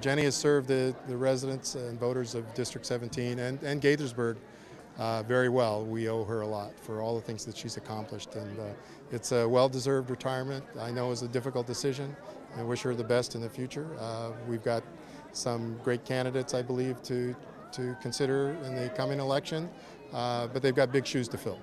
Jennie has served the, the residents and voters of District 17 and, and Gaithersburg uh, very well. We owe her a lot for all the things that she's accomplished, and uh, it's a well-deserved retirement. I know it's a difficult decision, and wish her the best in the future. Uh, we've got some great candidates, I believe, to to consider in the coming election, uh, but they've got big shoes to fill.